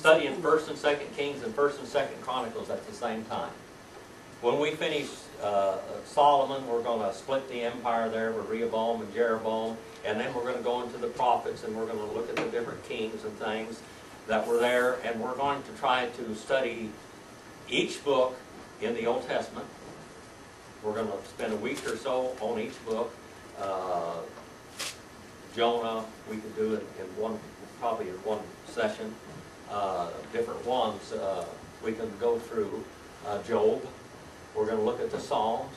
studying First and Second Kings and First and Second Chronicles at the same time. When we finish uh, Solomon, we're going to split the empire there with Rehoboam and Jeroboam, and then we're going to go into the prophets and we're going to look at the different kings and things that were there, and we're going to try to study each book in the Old Testament. We're going to spend a week or so on each book. Uh, Jonah, we could do it in one, probably in one session. Uh, different ones, uh, we can go through uh, Job. We're going to look at the Psalms,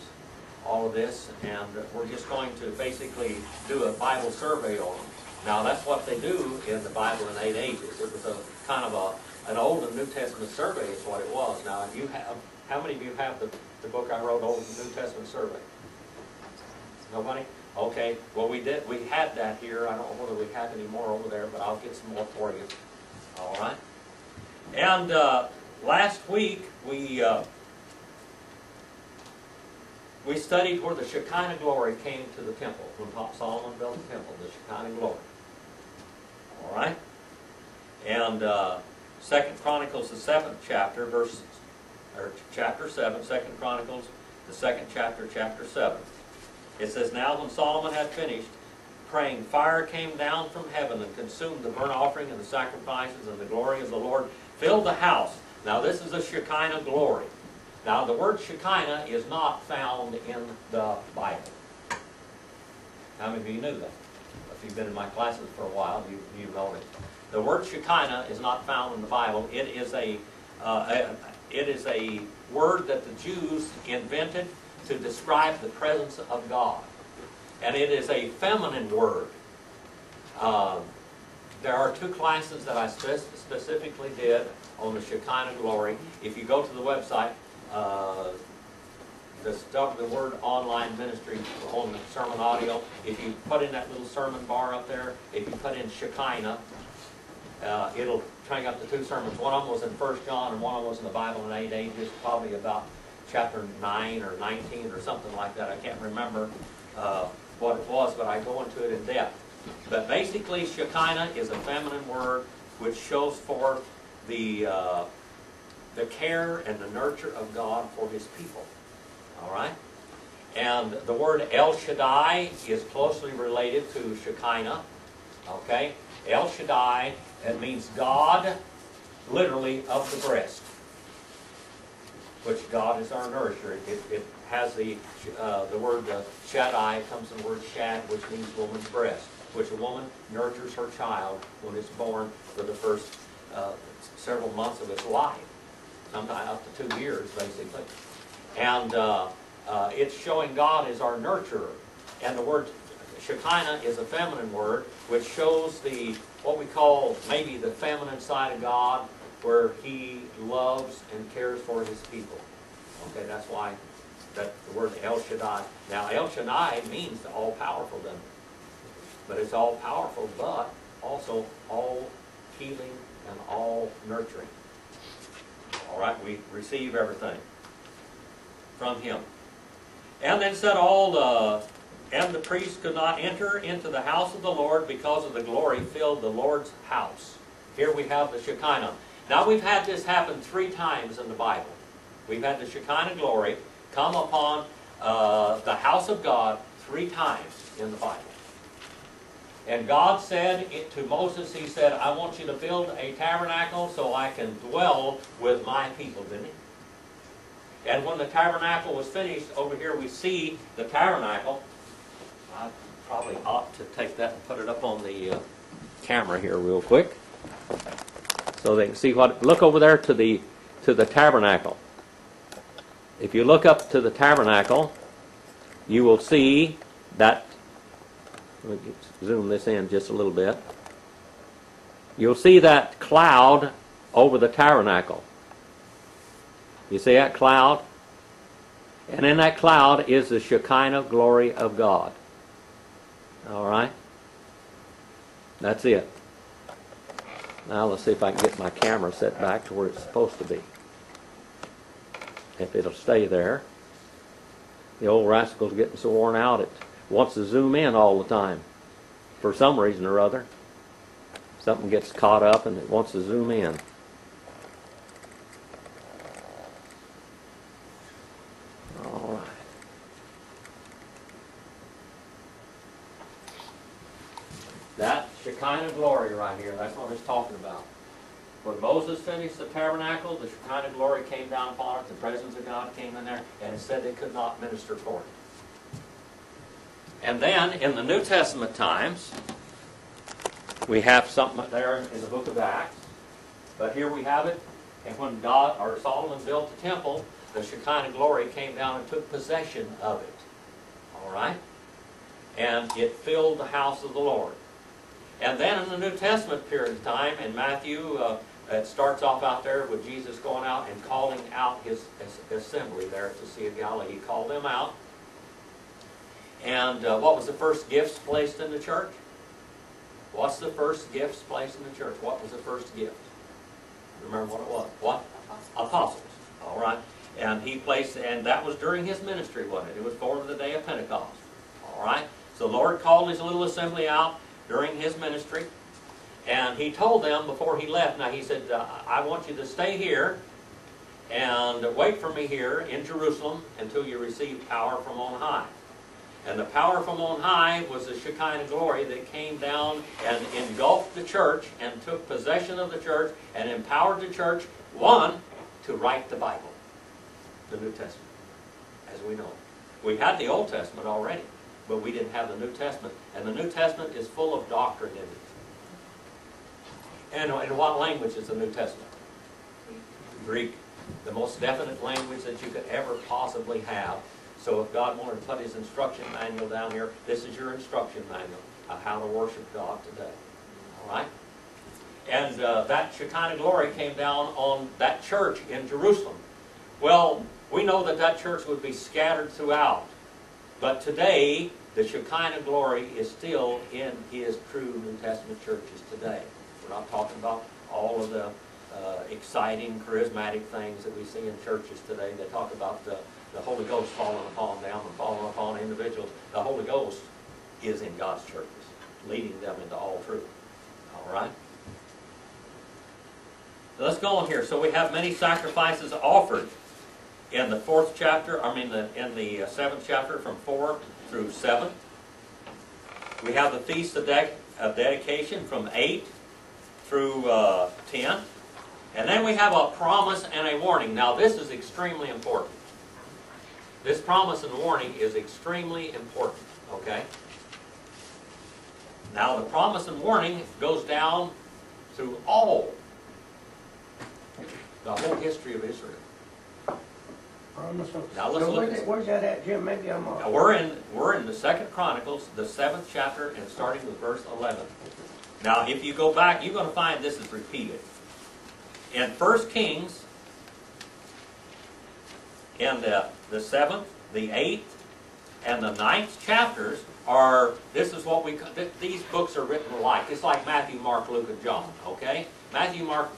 all of this, and we're just going to basically do a Bible survey on them. Now, that's what they do in the Bible in eight ages. It was a kind of a, an Old and New Testament survey is what it was. Now, you have, how many of you have the, the book I wrote, Old and New Testament Survey? Nobody? Okay, well, we did, we had that here, I don't know whether we have any more over there, but I'll get some more for you. All right? And, uh, last week, we, uh, we studied where the Shekinah glory came to the temple, when Solomon built the temple, the Shekinah glory. All right? And, uh, Second Chronicles, the seventh chapter, verse, or chapter seven, Second Chronicles, the second chapter, chapter seven. It says, Now when Solomon had finished praying, fire came down from heaven and consumed the burnt offering and the sacrifices, and the glory of the Lord filled the house. Now this is a Shekinah glory. Now the word Shekinah is not found in the Bible. How many of you knew that? If you've been in my classes for a while, you, you know it. The word Shekinah is not found in the Bible. It is a, uh, a it is a word that the Jews invented to describe the presence of God. And it is a feminine word. Uh, there are two classes that I spe specifically did on the Shekinah glory. If you go to the website, uh, the stuff, the word online ministry on the sermon audio, if you put in that little sermon bar up there, if you put in Shekinah, uh, it'll bring up the two sermons. One of them was in First John and one of them was in the Bible in eight ages, probably about chapter 9 or 19 or something like that. I can't remember uh, what it was, but I go into it in depth. But basically, Shekinah is a feminine word which shows forth the, uh, the care and the nurture of God for His people. All right? And the word El Shaddai is closely related to Shekinah. Okay? El Shaddai, it means God, literally, of the breast which God is our nourisher. It, it has the, uh, the word uh, Shaddai comes from the word Shad, which means woman's breast, which a woman nurtures her child when it's born for the first uh, several months of its life, sometimes up to two years, basically. And uh, uh, it's showing God as our nurturer. And the word Shekinah is a feminine word, which shows the what we call maybe the feminine side of God, where he loves and cares for his people. Okay, that's why that the word El Shaddai. Now, El Shaddai means the all powerful, doesn't it? But it's all powerful, but also all healing and all nurturing. All right, we receive everything from him. And then said all the and the priests could not enter into the house of the Lord because of the glory filled the Lord's house. Here we have the Shekinah. Now we've had this happen three times in the Bible. We've had the Shekinah glory come upon uh, the house of God three times in the Bible. And God said it to Moses, He said, I want you to build a tabernacle so I can dwell with my people, didn't He? And when the tabernacle was finished, over here we see the tabernacle. I probably ought to take that and put it up on the uh, camera here real quick so they can see what. Look over there to the to the tabernacle. If you look up to the tabernacle, you will see that. Let me zoom this in just a little bit. You'll see that cloud over the tabernacle. You see that cloud? And in that cloud is the Shekinah glory of God. All right? That's it. Now let's see if I can get my camera set back to where it's supposed to be if it'll stay there. The old rascal's getting so worn out it wants to zoom in all the time for some reason or other. Something gets caught up and it wants to zoom in. All right. kind of glory right here. That's what it's talking about. When Moses finished the tabernacle, the Shekinah glory came down upon it, the presence of God came in there, and it said they could not minister for it. And then, in the New Testament times, we have something there in the book of Acts, but here we have it, and when God, or Solomon built the temple, the Shekinah glory came down and took possession of it. All right? And it filled the house of the Lord. And then in the New Testament period of time, in Matthew, uh, it starts off out there with Jesus going out and calling out his, his assembly there at the Sea of Galilee. He called them out. And uh, what was the first gifts placed in the church? What's the first gifts placed in the church? What was the first gift? Remember what it was? What? Apostles. All right. And he placed, and that was during his ministry, wasn't it? It was for the day of Pentecost. All right. So the Lord called his little assembly out during his ministry, and he told them before he left. Now he said, uh, "I want you to stay here and wait for me here in Jerusalem until you receive power from on high." And the power from on high was the Shekinah glory that came down and engulfed the church and took possession of the church and empowered the church, one, to write the Bible, the New Testament, as we know. We had the Old Testament already, but we didn't have the New Testament. And the New Testament is full of doctrine in it. And in what language is the New Testament? Greek. The most definite language that you could ever possibly have. So if God wanted to put his instruction manual down here, this is your instruction manual of how to worship God today. All right? And uh, that Shekinah glory came down on that church in Jerusalem. Well, we know that that church would be scattered throughout. But today, the Shekinah glory is still in his true New Testament churches today. We're not talking about all of the uh, exciting, charismatic things that we see in churches today. They talk about the, the Holy Ghost falling upon them and falling upon individuals. The Holy Ghost is in God's churches, leading them into all truth. All right? Let's go on here. So we have many sacrifices offered in the fourth chapter, I mean, the, in the uh, seventh chapter from four through seven. We have the Feast of, De- of Dedication from eight through uh, ten. And then we have a promise and a warning. Now, this is extremely important. This promise and warning is extremely important, okay? Now, the promise and warning goes down through all the whole history of Israel. Promise Now, let's So look where's it- Where's that at, Jim? Maybe I'm Now, off. we're in, we're in the Second Chronicles, the seventh chapter, and starting with verse eleven. Now, if you go back, you're gonna find this is repeated. In First Kings, in the, the seventh, the eighth, and the ninth chapters are, this is what we, th- these books are written alike. It's like Matthew, Mark, Luke, and John, okay? Matthew, Mark,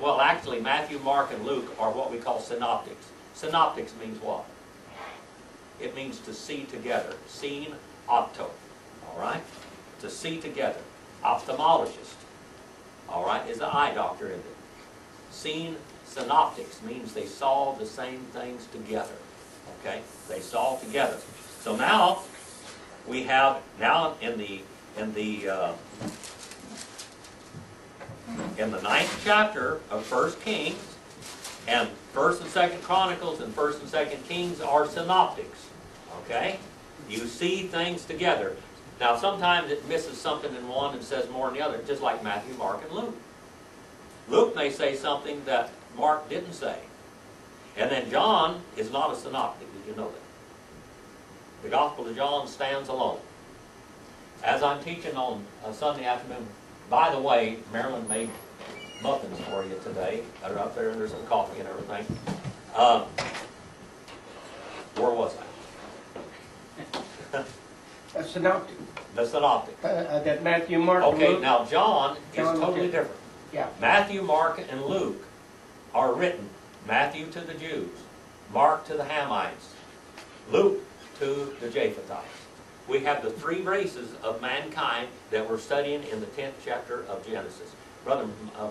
well, actually, Matthew, Mark, and Luke are what we call synoptics. Synoptics means what? It means to see together. Seen, opto. All right? To see together. Ophthalmologist. All right? Is an eye doctor in it. Seen synoptics means they saw the same things together. Okay? They saw together. So now we have now in the in the uh, in the ninth chapter of First Kings, and First and Second Chronicles and First and Second Kings are synoptics. Okay? You see things together. Now sometimes it misses something in one and says more in the other, just like Matthew, Mark, and Luke. Luke may say something that Mark didn't say. And then John is not a synoptic, did you know that? The Gospel of John stands alone. As I'm teaching on a Sunday afternoon, by the way, Marilyn made muffins for you today. They're up there and there's some coffee and everything. Um, where was I? A synoptic, The synoptic. uh, uh, that Matthew, Mark, and Okay, Luke. now John is John, totally okay. different. Yeah, Matthew, Mark, and Luke are written. Matthew to the Jews, Mark to the Hamites, Luke to the Japhethites. We have the three races of mankind that we're studying in the 10th chapter of Genesis. Brother uh,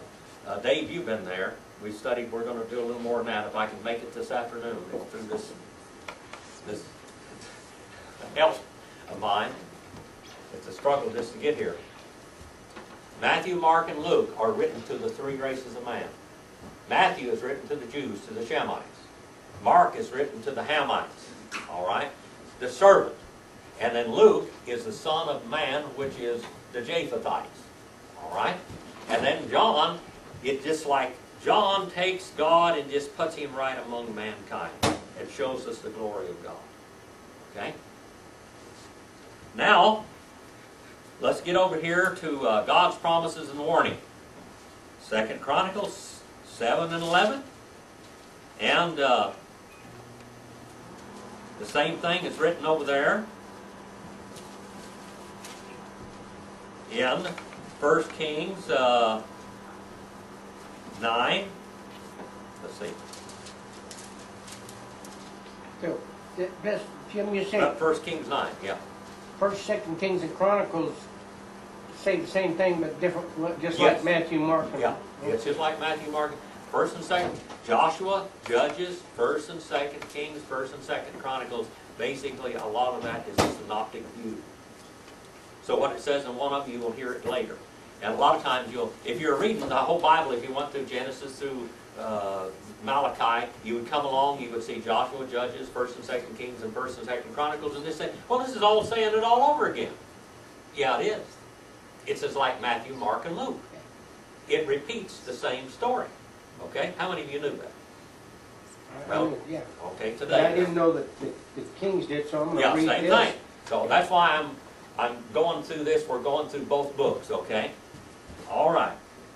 uh, Dave, you've been there. We studied, we're going to do a little more than that if I can make it this afternoon through this, this health of mine. It's a struggle just to get here. Matthew, Mark, and Luke are written to the three races of man. Matthew is written to the Jews, to the Shemites. Mark is written to the Hamites, all right, the servant. And then Luke is the son of man, which is the Japhethites, all right. And then John, it just like John takes God and just puts him right among mankind. It shows us the glory of God. Okay. Now, let's get over here to uh, God's promises and warning. Second Chronicles 7 and 11. And uh, the same thing is written over there in 1 Kings uh, 9. Let's see. So, that's, Jim, you Uh, said 1 Kings 9, yeah. First, Second Kings and Chronicles say the same thing, but different, just Yes. like Matthew, Mark, and. Yeah, it's just like Matthew, Mark, first and second, Joshua, Judges, first and second Kings, first and second Chronicles. Basically, a lot of that is a synoptic view. So what it says in one of you, you will hear it later. And a lot of times you'll, if you're reading the whole Bible, if you went through Genesis through uh, Malachi, you would come along, you would see Joshua, Judges, First and Second Kings, and First and Second Chronicles, and they say, well, this is all saying it all over again. Yeah, it is. It's just like Matthew, Mark, and Luke. It repeats the same story. Okay? How many of you knew that? Well, Yeah, Okay, but I didn't know that the, the Kings did, so I'm Yeah, gonna read same this. thing. So that's why I'm, I'm going through this, we're going through both books, okay? All right.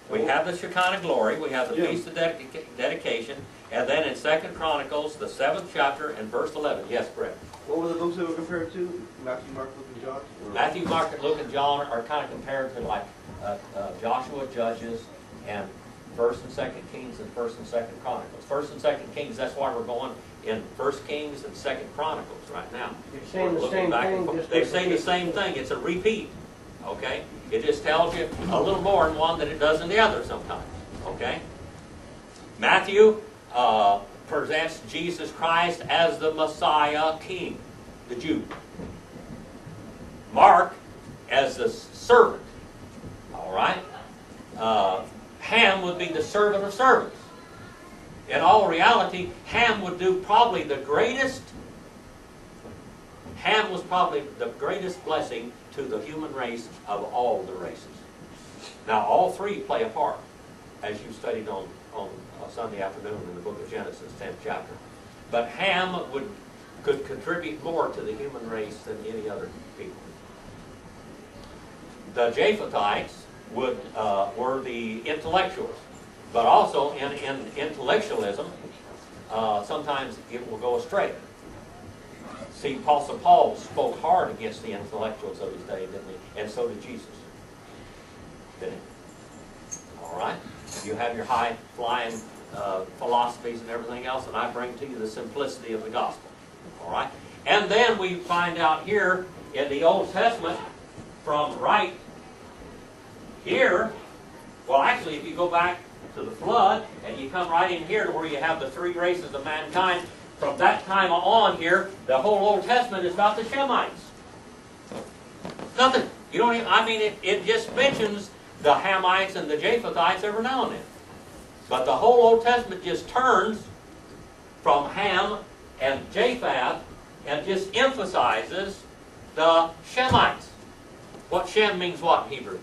We have the Shekinah glory, we have the Yeah. Feast of Dedica- Dedication, and then in Second Chronicles, the seventh chapter and verse eleven. Yes, Brett? What were the books that were compared to? Matthew, Mark, Luke, and John? Matthew, Mark, Luke, and John are kind of compared to like uh, uh, Joshua, Judges, and First and Second Kings and First and Second Chronicles. First and Second Kings, that's why we're going in First Kings and Second Chronicles right now. They're saying the We're same thing, They say the same thing, it's a repeat, okay? It just tells you a little more in one than it does in the other sometimes, okay? Matthew uh, presents Jesus Christ as the Messiah King, the Jew. Mark as the servant, all right? Uh, Ham would be the servant of servants. In all reality, Ham would do probably the greatest Ham was probably the greatest blessing to the human race of all the races. Now, all three play a part, as you studied on, on uh, Sunday afternoon in the book of Genesis, 10th chapter. But Ham would, could contribute more to the human race than any other people. The Japhethites would, uh, were the intellectuals, but also in, in intellectualism, uh, sometimes it will go astray. See, Apostle Paul spoke hard against the intellectuals of his day, didn't he? And so did Jesus. Didn't he? All right? You have your high flying uh, philosophies and everything else, and I bring to you the simplicity of the gospel. All right? And then we find out here in the Old Testament, from right here, well, actually, if you go back to the flood and you come right in here to where you have the three races of mankind, from that time on here, the whole Old Testament is about the Shemites. Nothing. You don't even, I mean, it, it just mentions the Hamites and the Japhethites every now and then. But the whole Old Testament just turns from Ham and Japheth and just emphasizes the Shemites. What Shem means what in Hebrew?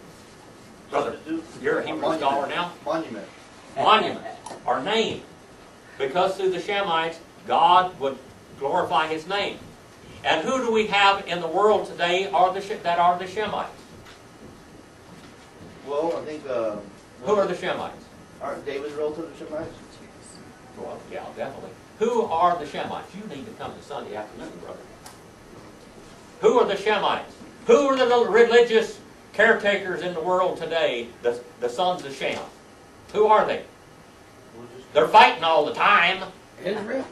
Brother, you're a Hebrew scholar now? Monument. monument, or name. Because through the Shemites, God would glorify His name. And who do we have in the world today are the, that are the Shemites? Well, I think, uh. Who are the Shemites? Aren't David's relative the Shemites? Well, yeah, definitely. Who are the Shemites? You need to come to Sunday afternoon, brother. Who are the Shemites? Who are the religious caretakers in the world today, the, the sons of Shem? Who are they? They're fighting all the time. Israel?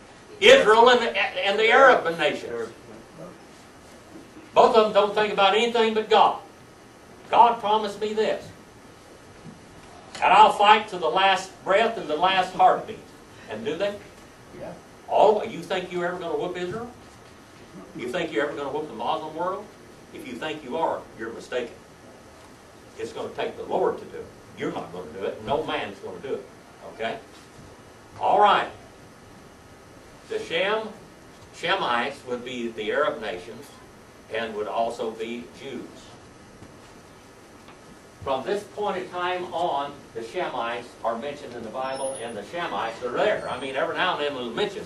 Israel and the, and the Arab nations. Both of them don't think about anything but God. God promised me this. And I'll fight to the last breath and the last heartbeat. And do they? Yeah. All, you think you're ever going to whoop Israel? You think you're ever going to whoop the Muslim world? If you think you are, you're mistaken. It's gonna take the Lord to do it. You're not gonna do it, no man's gonna do it, okay? All right. The Shem, Shemites would be the Arab nations and would also be Jews. From this point in time on, the Shemites are mentioned in the Bible, and the Shemites are there. I mean, every now and then we'll mention,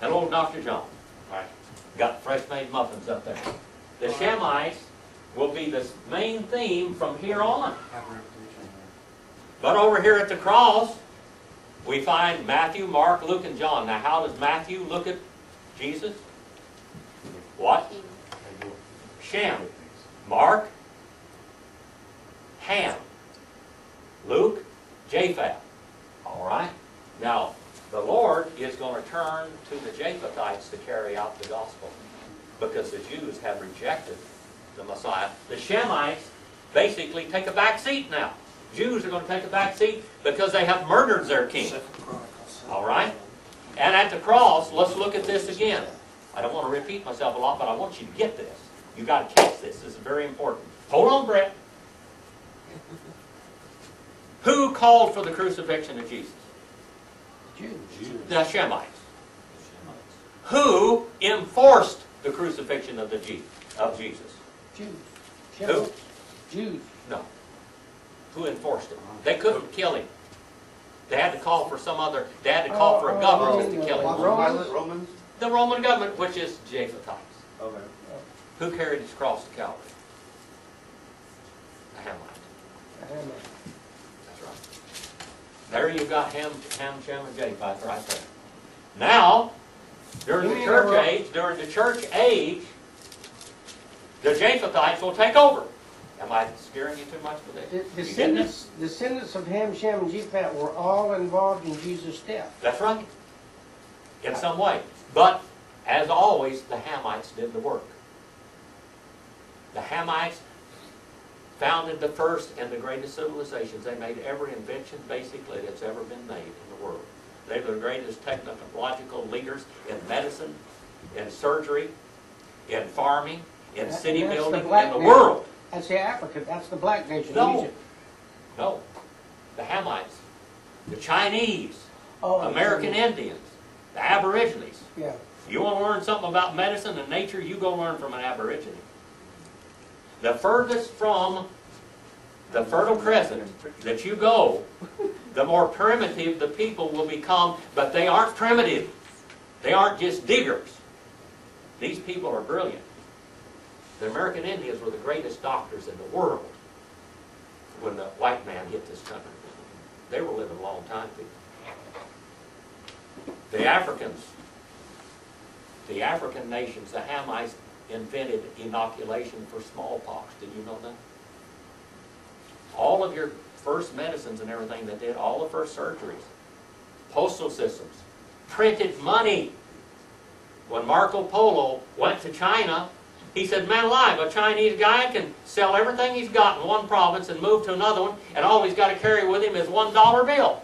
hello, Dr. John. Right. Got fresh made muffins up there. The Shemites will be the main theme from here on. But over here at the cross, we find Matthew, Mark, Luke, and John. Now, how does Matthew look at Jesus? What? Shem. Mark, Ham. Luke, Japheth. All right? Now, the Lord is going to turn to the Japhethites to carry out the gospel because the Jews have rejected the Messiah. The Shemites basically take a back seat now. Jews are going to take a back seat because they have murdered their king. All right? And at the cross, let's look at this again. I don't want to repeat myself a lot, but I want you to get this. You've got to catch this. This is very important. Hold on, Brett. Who called for the crucifixion of Jesus? Jews. The Shemites. Who enforced the crucifixion of the Je- of Jesus? Jews. Who? Jews. No. Who enforced it? They couldn't kill him. They had to call for some other. They had to call for a Oh, government to oh, kill him. Romans? Romans? Romans? The Roman government, which is Japhethites. Okay. Who carried his cross to Calvary? The Hamite. Amen. That's right. There you've got Ham, Ham, Shem, and Japheth right there. Now, during the church age, during the church age, the Japhethites will take over. Am I scaring you too much with The this? You getting it? Descendants, descendants of Ham, Shem, and Japheth were all involved in Jesus' death. That's right. In some way. But, as always, the Hamites did the work. The Hamites founded the first and the greatest civilizations. They made every invention, basically, that's ever been made in the world. They were the greatest technological leaders in medicine, in surgery, in farming, in That- city that's the building, in black the man. world. That's the Africa, that's the black nation, No. Egypt. No. The Hamites, the Chinese, Oh, American Indians, the Aborigines. Yeah. You want to learn something about medicine and nature, you go learn from an Aborigine. The furthest from the Fertile Crescent that you go, the more primitive the people will become, but they aren't primitive. They aren't just diggers. These people are brilliant. The American Indians were the greatest doctors in the world when the white man hit this country. They were living a long time, people. The Africans, the African nations, the Hamites, invented inoculation for smallpox. Did you know that? All of your first medicines and everything they did, all the first surgeries, postal systems, printed money. When Marco Polo went to China, he said, man alive, a Chinese guy can sell everything he's got in one province and move to another one, and all he's got to carry with him is one dollar bill.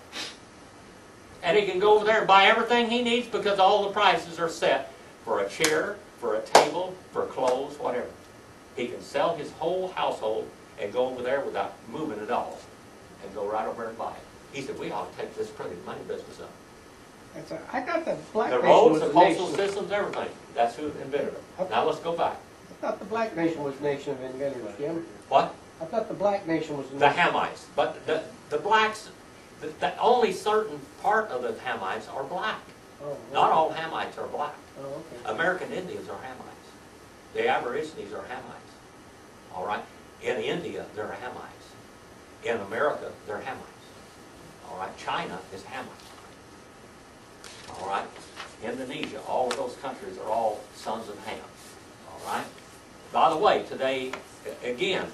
And he can go over there and buy everything he needs because all the prices are set for a chair, for a table, for clothes, whatever. He can sell his whole household and go over there without moving at all and go right over there and buy it. He said, we ought to take this printed money business up. That's a, I thought the black The roads, the postal systems, everything. That's who invented it. Now let's go back. I thought the black nation was the nation of inventors, Jim. What? I thought the black nation was the The nation. Hamites. But the, the blacks, the, the only certain part of the Hamites are black. Oh, Not all Hamites are black. Oh, okay. American Indians are Hamites. The Aborigines are Hamites. All right? In India, they're Hamites. In America, they're Hamites. All right? China is Hamite. All right? Indonesia, all of those countries are all sons of Ham. All right? By the way, today, again,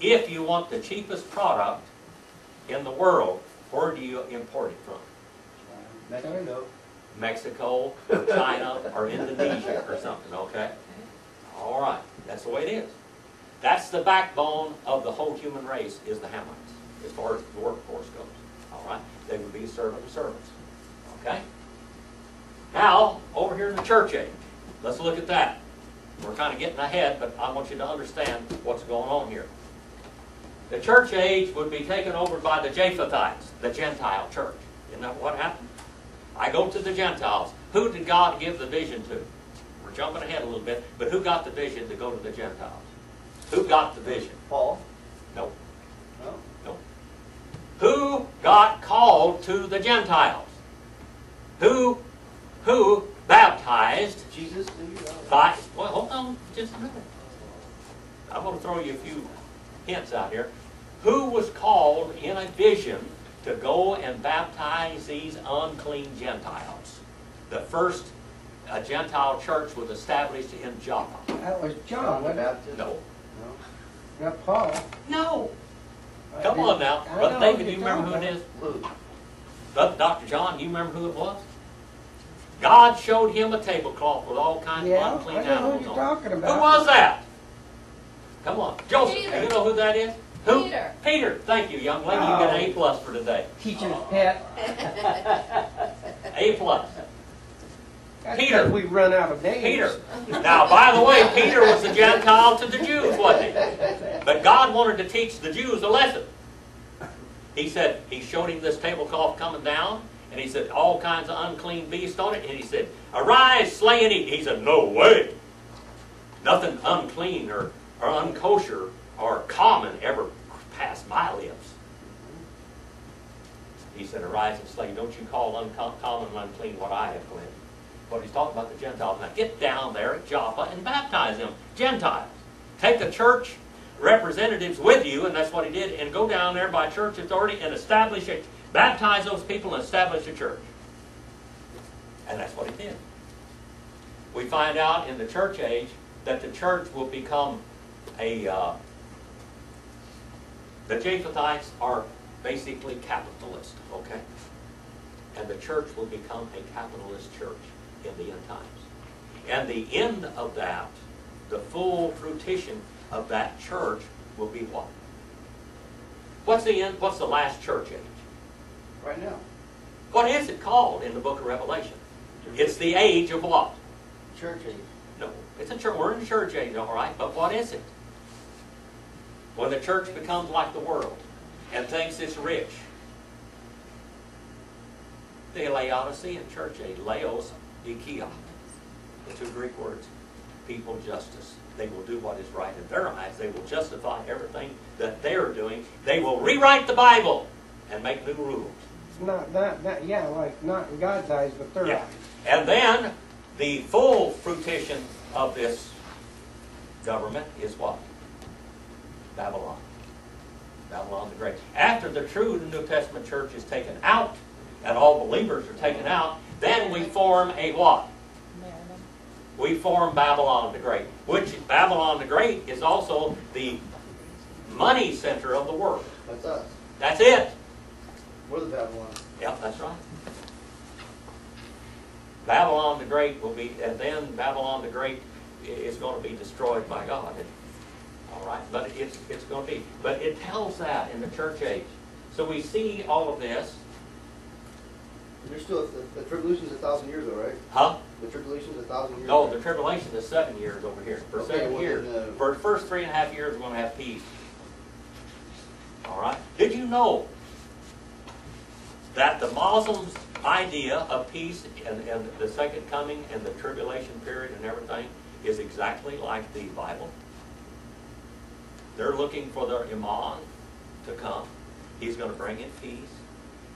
if you want the cheapest product in the world, where do you import it from? Mexico. Mexico or China or Indonesia or something, okay? All right, that's the way it is. That's the backbone of the whole human race is the Hamites, as far as the workforce goes. All right, they would be servant of servants, okay? Now, over here in the church age, let's look at that. We're kind of getting ahead, but I want you to understand what's going on here. the church age would be taken over by the Japhethites, the Gentile church. Isn't that what happened? I go to the Gentiles. Who did God give the vision to? We're jumping ahead a little bit, but who got the vision to go to the Gentiles? Who got the vision? Paul? No. No? No. Who got called to the Gentiles? Who, who baptized Jesus? maybe? by, well, hold on just a minute. I'm going to throw you a few hints out here. Who was called in a vision to go and baptize these unclean Gentiles? The first uh, Gentile church was established in Joppa. That was John, John the wasn't it? Baptist? No. No? Not Paul. No. I Come on now. I Brother David, do you remember who talking it is? Luke? Dr. John, do you remember who it was? God showed him a tablecloth with all kinds Yeah, of unclean I know who animals you're on talking it. about. Who was that? Come on. Joseph, Peter. you know who that is? Who? Peter. Peter. Thank you, young lady. You get an A Oh. plus for today. Teacher's pet. A plus. That's Peter. 'cause we run out of names. Peter. Now, by the way, Peter was a Gentile to the Jews, wasn't he? But God wanted to teach the Jews a lesson. He said, he showed him this tablecloth coming down, and he said, all kinds of unclean beasts on it, and he said, arise, slay and eat. He said, no way. Nothing unclean or, or unkosher or common ever passed my lips. He said, arise and slay. Don't you call uncommon and unclean what I have cleansed. But he's talking about the Gentiles. Now get down there at Joppa and baptize them. Gentiles. Take the church representatives with you, and that's what he did, and go down there by church authority and establish it. Baptize those people and establish a church. And that's what he did. We find out in the church age that the church will become a, uh, the Japhethites are basically capitalist, okay? And the church will become a capitalist church in the end times. And the end of that, the full fruition of that church will be what? What's the end, what's the last church age? Right now. What is it called in the book of Revelation? It's the age of what? Church age. No, it's a church. We're in church age, all right, but what is it? When the church becomes like the world and thinks it's rich. The Laodicean church age, Laos, Ikia, the two Greek words, people justice. They will do what is right in their eyes. They will justify everything that they're doing. They will rewrite the Bible and make new rules. It's not, not, not, yeah, like, not in God's eyes, but their Yeah. eyes. And then the full fruition of this government is what? Babylon. Babylon the Great. After the true New Testament church is taken out, and all believers are taken out, then we form a what? We form Babylon the Great, which Babylon the Great is also the money center of the world. That's us. That's it. We're the Babylon. Yep, that's right. Babylon the Great will be, and then Babylon the Great is going to be destroyed by God. All right, but it's, it's going to be, but it tells that in the church age. So we see all of this, There's still, the, the tribulation's a thousand years though, right? huh? The tribulation's a thousand years. No, the tribulation is seven years over here. For Okay, seven well years, then, uh, for the first three and a half years, we're going to have peace. All right. Did you know that the Muslims' idea of peace and, and the second coming and the tribulation period and everything is exactly like the Bible? They're looking for their imam to come. He's going to bring in peace.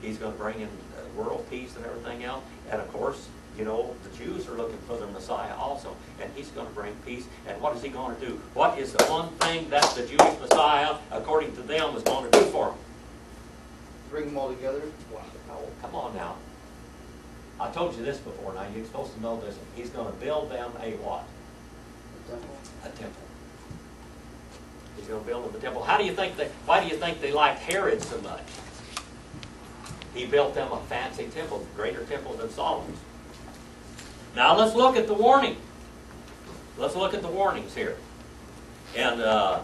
He's going to bring in uh, world peace and everything else. And of course, you know, the Jews are looking for their Messiah also. And he's going to bring peace. And what is he going to do? What is the one thing that the Jewish Messiah, according to them, is going to do for them? Bring them all together. Wow, come on now. I told you this before, now you're supposed to know this. He's going to build them a what? A temple. A temple. He's going to build them a temple. How do you think they, why do you think they liked Herod so much? He built them a fancy temple, a greater temple than Solomon's. Now let's look at the warning. Let's look at the warnings here. In uh,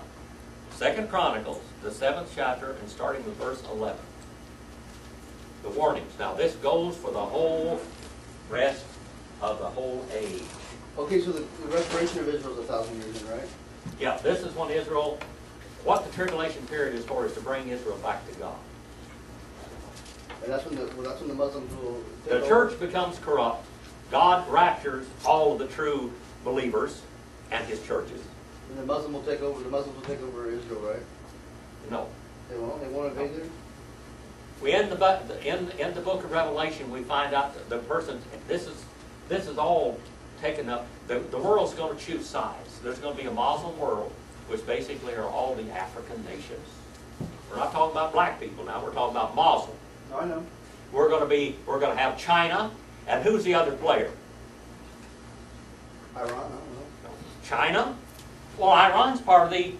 Second Chronicles, the seventh chapter, and starting with verse 11. The warnings. Now this goes for the whole rest of the whole age. Okay, so the, the restoration of Israel is a thousand years in, right? Yeah, this is when Israel what the tribulation period is for is to bring Israel back to God. And that's when the, well, that's when the Muslims will. take The over. church becomes corrupt. God raptures all of the true believers and his churches. And the Muslim will take over, the Muslims will take over Israel, right? No. They won't, they won't invade there? We end the, in, in the book of Revelation, we find out that the person, this is, this is all taken up, the, the world's gonna choose sides. There's gonna be a Muslim world, which basically are all the African nations. We're not talking about black people now, we're talking about Muslim. I know. We're gonna be, we're gonna have China, and who's the other player? Iran, I don't know. China? Well, Iran's part of the,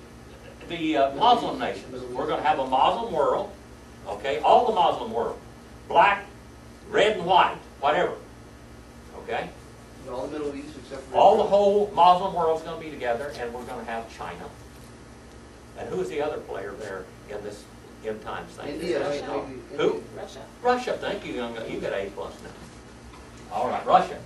the uh, Muslim nations. We're gonna have a Muslim world, okay, all the Muslim world, black, red and white, whatever, okay? And all the Middle East except for. All the whole Muslim world's gonna be together, and we're gonna have China. And who's the other player there in this end times thing? India, right, Russia. maybe. Who? Russia. Russia, thank you, young, you got A plus now. All right, Russia.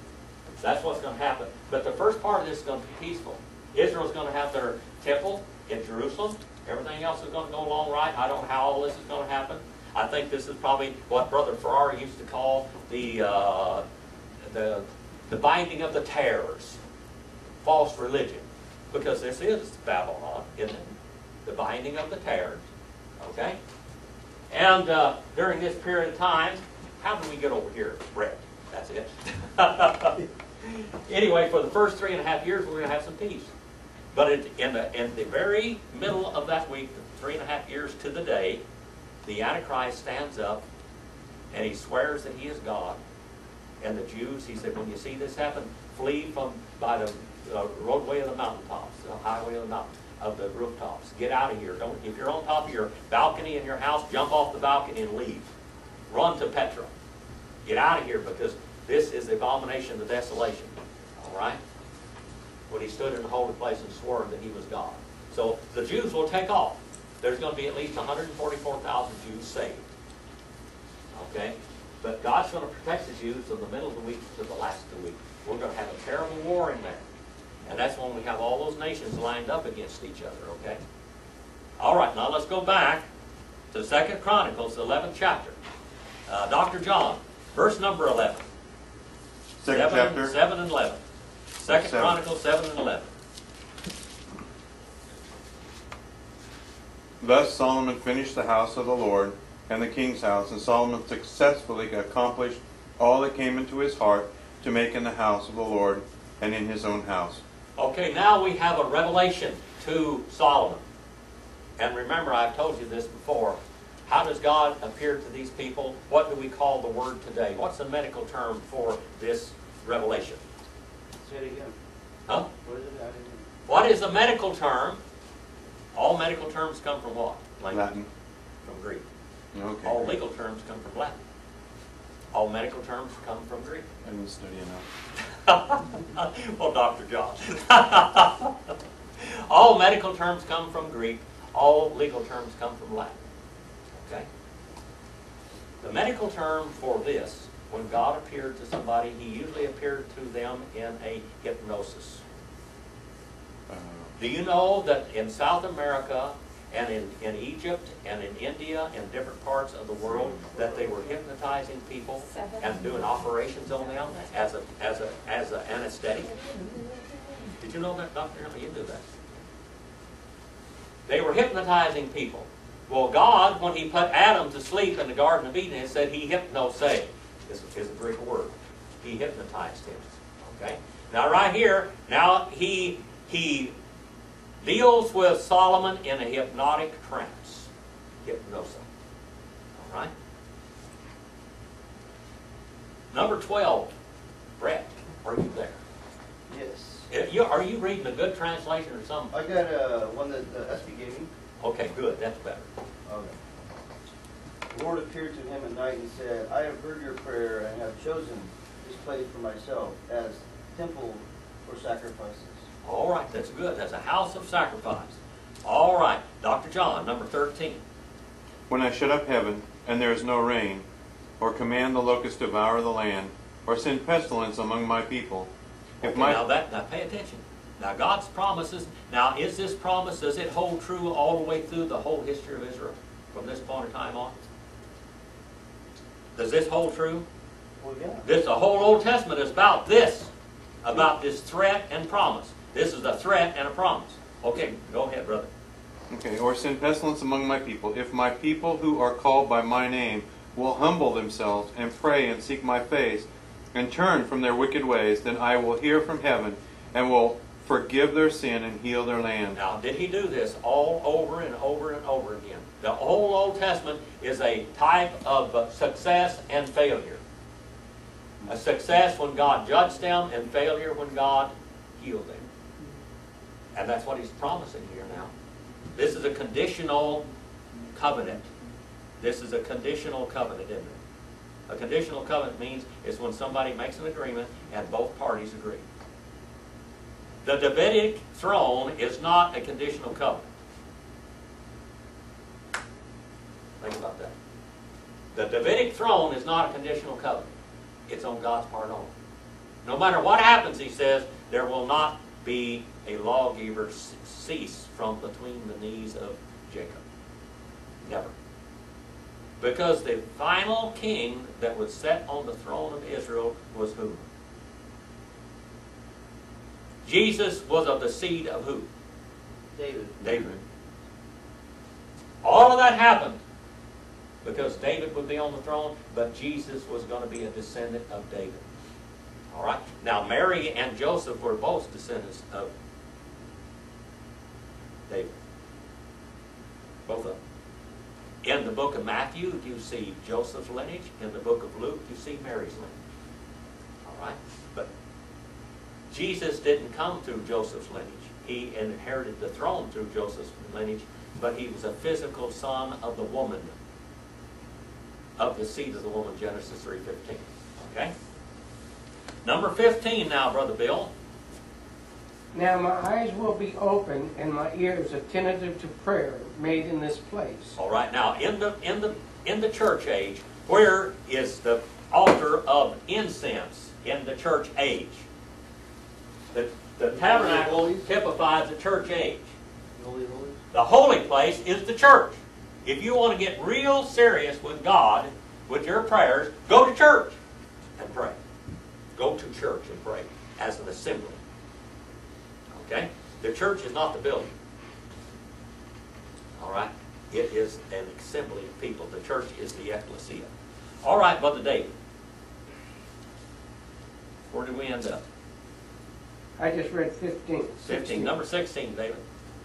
That's what's gonna happen. But the first part of this is gonna be peaceful. Israel's gonna have their temple in Jerusalem. Everything else is gonna go along right. I don't know how all this is gonna happen. I think this is probably what Brother Ferrari used to call the, uh, the, the binding of the tares, false religion. Because this is Babylon, isn't it? The binding of the tares, okay? And uh, during this period of time, how do we get over here? Brett, that's it. anyway, for the first three and a half years, we're going to have some peace. But in, the, in the very middle of that week, three and a half years to the day, the Antichrist stands up and he swears that he is God. And the Jews, he said, when you see this happen, flee from by the uh, roadway of the mountaintops, the highway of the of the rooftops. Get out of here. Don't, if you're on top of your balcony in your house, jump off the balcony and leave. Run to Petra. Get out of here because this is the abomination of desolation. All right? When he stood in the holy place and swore that he was God. So the Jews will take off. There's going to be at least 144,000 Jews saved. Okay? But God's going to protect the Jews from the middle of the week to the last of the week. We're going to have a terrible war in there. And that's when we have all those nations lined up against each other, okay? All right, now let's go back to Second Chronicles, the 11th chapter. Uh, Dr. John, verse number 11. Second Seven- chapter, 7 and 11. Second Chronicles 7 and 11. Thus Solomon finished the house of the Lord and the king's house, and Solomon successfully accomplished all that came into his heart to make in the house of the Lord and in his own house. Okay, now we have a revelation to Solomon. And remember, I've told you this before. How does God appear to these people? What do we call the word today? What's the medical term for this revelation? Say it again. Huh? What is it? What is the medical term? All medical terms come from what? Like Latin. From Greek. Okay. All legal terms come from Latin. All medical terms come from Greek. I didn't study enough. well, Dr. John. All medical terms come from Greek. All legal terms come from Latin. Okay? The medical term for this, when God appeared to somebody, he usually appeared to them in a hypnosis. Do you know that in South America and in, in Egypt and in India and different parts of the world, that they were hypnotizing people and doing operations on them as a, as a, as an anesthetic? Did you know that, Doctor? You knew that? They were hypnotizing people. Well, God, when he put Adam to sleep in the Garden of Eden, it said he hypnosed, is, is a Greek word. He hypnotized him. Okay? Now right here, now he, he deals with Solomon in a hypnotic trance. Hypnosis. All right? Number 12. Brett, are you there? Yes. You- Are you reading a good translation or something? I got, uh, one that, uh, SB gave me. Okay, good, that's better. Okay. The Lord appeared to him at night and said, I have heard your prayer and have chosen this place for myself as temple for sacrifices. All right, that's good. That's a house of sacrifice. All right, Dr. John, number 13. When I shut up heaven, and there is no rain, or command the locust to devour the land, or send pestilence among my people, if Okay, my now that, now pay attention. Now, God's promises, now, is this promise, does it hold true all the way through the whole history of Israel from this point in time on? Does this hold true? Well, yeah. This, the whole Old Testament is about this, about this threat and promise. This is a threat and a promise. Okay, go ahead, brother. Okay, or send pestilence among my people. If my people who are called by my name will humble themselves and pray and seek my face and turn from their wicked ways, then I will hear from heaven and will forgive their sin and heal their land. Now, did he do this all over and over and over again? The whole Old Testament is a type of success and failure. A success when God judged them, and failure when God healed them. And that's what he's promising here now. This is a conditional covenant. This is a conditional covenant, isn't it? A conditional covenant means it's when somebody makes an agreement and both parties agree. The Davidic throne is not a conditional covenant. Think about that. The Davidic throne is not a conditional covenant. It's on God's part only. No matter what happens, he says, there will not be a lawgiver cease from between the knees of Jacob. Never. Because the final king that would sit on the throne of Israel was who? Jesus was of the seed of who? David. David. All of that happened because David would be on the throne, but Jesus was going to be a descendant of David. All right? Now, Mary and Joseph were both descendants of David. Both of them. In the book of Matthew, you see Joseph's lineage. In the book of Luke, you see Mary's lineage. All right? But Jesus didn't come through Joseph's lineage. He inherited the throne through Joseph's lineage, but he was a physical son of the woman, of the seed of the woman, Genesis 3.15. Okay? Number 15 now, Brother Bill. Now my eyes will be open and my ears attentive to prayer made in this place. All right, now in the in the in the church age, where is the altar of incense in the church age? The the tabernacle typifies the church age. Holy, holy. The holy place is the church. If you want to get real serious with God, with your prayers, go to church and pray. Go to church and pray as an assembly. Okay? The church is not the building. All right? It is an assembly of people. The church is the ecclesia. All right, Brother David. Where did we end up? I just read 15. 15. Number 16, David.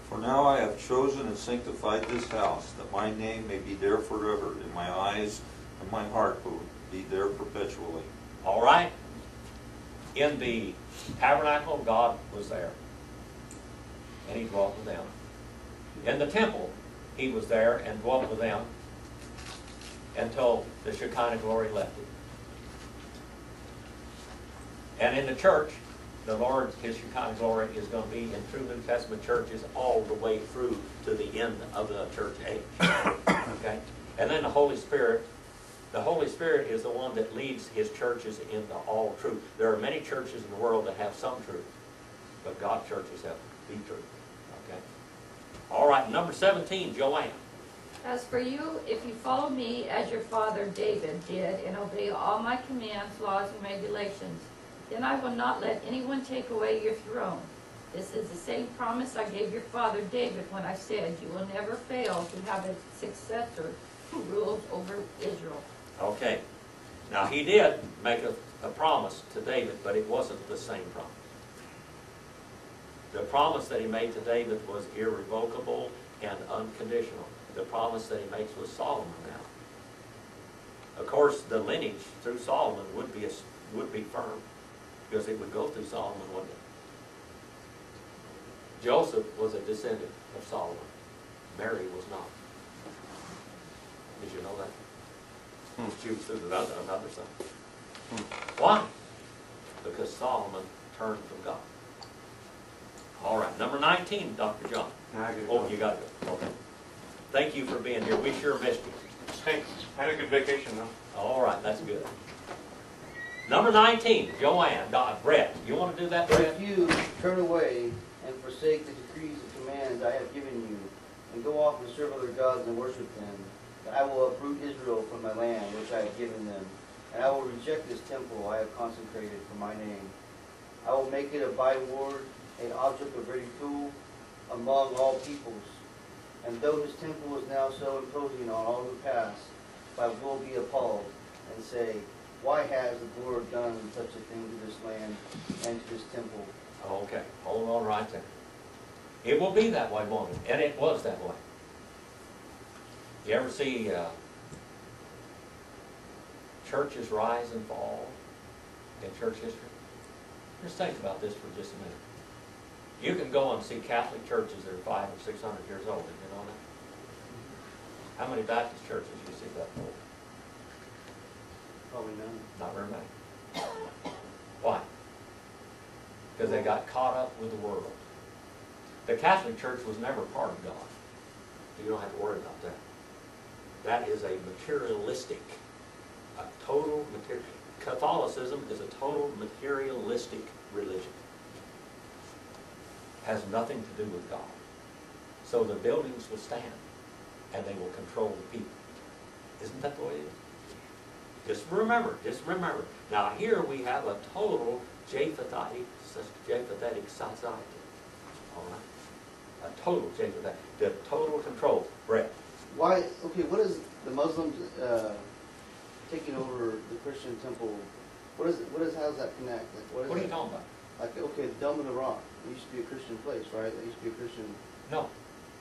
For now I have chosen and sanctified this house, that my name may be there forever, and my eyes and my heart will be there perpetually. All right? In the tabernacle, God was there. And he dwelt with them. In the temple, he was there and dwelt with them until the Shekinah glory left it. And in the church, the Lord, his Shekinah glory is going to be in true New Testament churches all the way through to the end of the church age. Okay? And then the Holy Spirit the Holy Spirit is the one that leads his churches into all truth. There are many churches in the world that have some truth, but God's churches have the truth. All right, number 17, Joanne. As for you, if you follow me as your father David did and obey all my commands, laws, and regulations, then I will not let anyone take away your throne. This is the same promise I gave your father David when I said, You will never fail to have a successor who rules over Israel. Okay. Now, he did make a, a promise to David, but it wasn't the same promise. The promise that he made to David was irrevocable and unconditional. The promise that he makes with Solomon now. Of course, the lineage through Solomon would be, a would be firm, because it would go through Solomon, wouldn't it? Joseph was a descendant of Solomon. Mary was not. Did you know that? Hmm. She was through the other, another son. Hmm. Why? Because Solomon turned from God. All right, number 19, Dr. John. I gotta Oh, you got it. Okay. Thank you for being here. We sure missed you. Thanks. Had a good vacation though. All right, that's good. Number nineteen, Joanne, Dot, Brett, you wanna do that, But Brett? if you turn away and forsake the decrees and commands I have given you, and go off and serve other gods and worship them, I will uproot Israel from my land which I have given them, and I will reject this temple I have consecrated for my name. I will make it a byword, an object of ridicule among all peoples. And though his temple is now so imposing on all who pass, I will be appalled and say, Why has the Lord done such a thing to this land and to this temple? Okay, hold on right there. It will be that way, won't it? And it was that way. You ever see, uh, churches rise and fall in church history? Just think about this for just a minute. You can go and see Catholic churches that are five or six hundred years old, did you know that? How many Baptist churches do you see that old? Probably none. Not very many. Why? Because they got caught up with the world. The Catholic Church was never part of God. You don't have to worry about that. That is a materialistic, a total material. Catholicism is a total materialistic religion. Has nothing to do with God. So the buildings will stand and they will control the people. Isn't that the way it is? Just remember, just remember. Now here we have a total Japhethetic, Japhethetic society. All right? A total Japhethetic, the total control. Brett, Why, okay, what is the Muslims, uh, taking over the Christian temple? What is, what is, how does that connect? Like, what is what are you talking about? Like, okay, the Dome of the Rock, it used to be a Christian place, right? There used to be a Christian, No,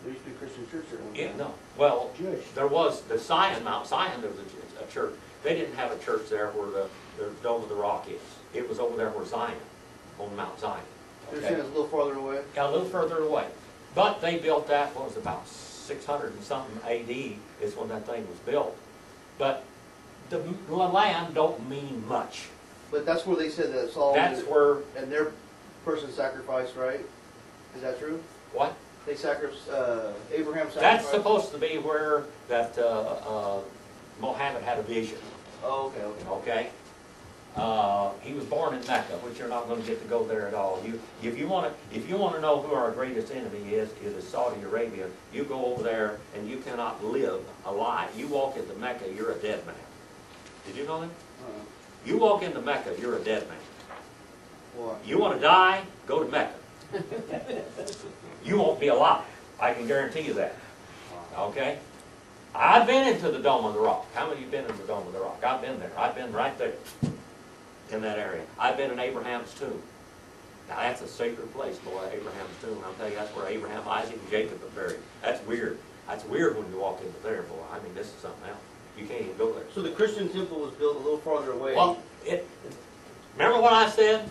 there used to be a Christian church there. at one it, time. no. Well, Jewish. there was the Zion, Mount Zion, there was a, a church. They didn't have a church there where the, the Dome of the Rock is. It was over there where Zion, on Mount Zion. You're Okay? saying it's a little farther away? Got a little further away. But they built that, what was it, about six hundred and something AD is when that thing was built. But the m- land don't mean much. But that's where they said that Solomon. That's where, And their person sacrificed, right? Is that true? what? They sacrificed, uh, Abraham sacrificed? That's supposed to be where that, uh, uh, Mohammed had a vision, Oh, okay, okay. okay? Uh, he was born in Mecca, which you're not gonna get to go there at all. You, if you wanna, if you wanna know who our greatest enemy is, it is Saudi Arabia. You go over there and you cannot live alive. You walk into Mecca, you're a dead man. Did you know that? Uh, You walk into Mecca, you're a dead man. Why? You wanna die, go to Mecca. You won't be alive, I can guarantee you that, okay? I've been into the Dome of the Rock. How many of you been in the Dome of the Rock? I've been there, I've been right there, in that area. I've been in Abraham's tomb. Now, that's a sacred place, boy, Abraham's tomb. I'll tell you, that's where Abraham, Isaac, and Jacob are buried. That's weird. That's weird when you walk into there, boy. I mean, this is something else. You can't even go there. So the Christian temple was built a little farther away? Well, it, remember what I said?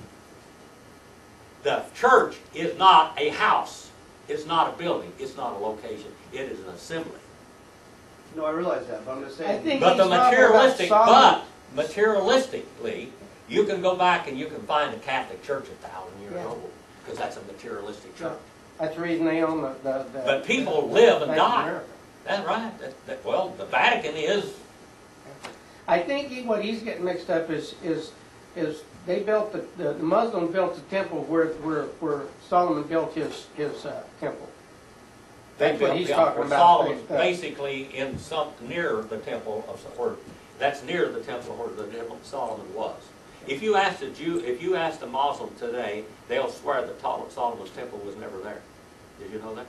The church is not a house. It's not a building. It's not a location. It is an assembly. No, I realize that, but I'm just I saying. think But the he's talking about materialistic, but materialistically, you can go back and you can find a Catholic church a thousand years Yeah. old, because that's a materialistic church. That's the reason they own the, the. the- But people live and die. America. That's right. That, that, well, the Vatican is, I think he- what he's getting mixed up is, is, is they built, the, the Muslim built the temple where, where, where Solomon built his, his, uh, temple. they That's what built, he's yeah, talking about, Solomon's uh, basically in some, near the temple of, or, that's near the temple where the temple Solomon was. If you ask a Jew, if you ask a Muslim today, they'll swear that Solomon's temple was never there. Did you know that?